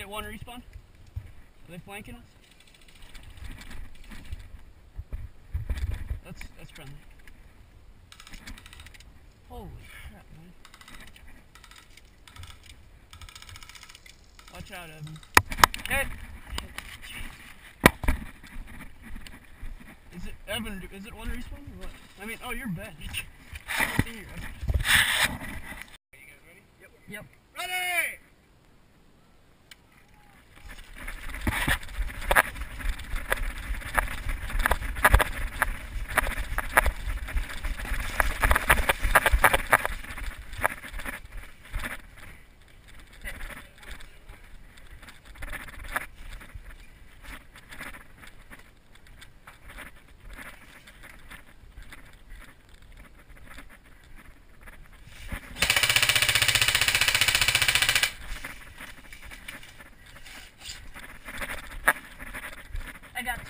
It one respawn? Are they flanking us? That's that's friendly. Holy crap, man. Watch out, Evan. Hey! Is it Evan? Is it one respawn or what? I mean, oh, you're you, Evan. Yep. Ready!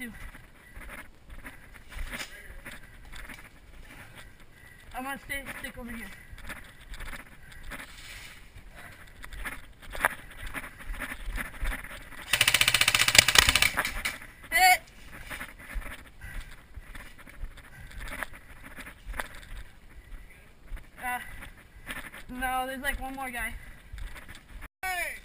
Two. I'm gonna stay stick over here. Uh, no, there's like one more guy. Hey!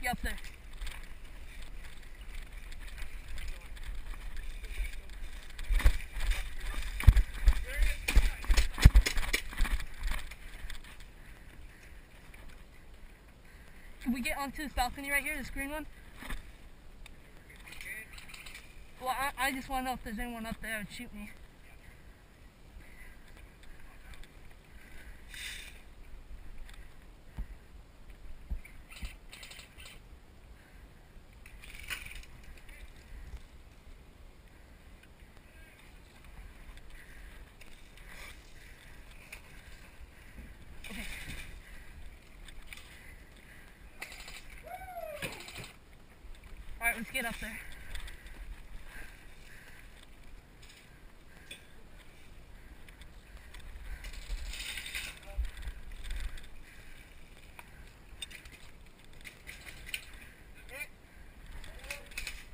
Get up there. Can we get onto this balcony right here, this green one? Well, I, I just want to know if there's anyone up there would shoot me. Let's get up there.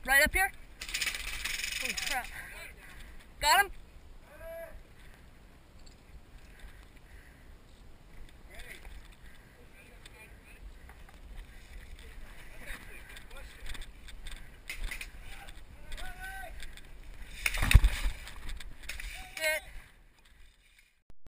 Right up here? Holy crap. Got him?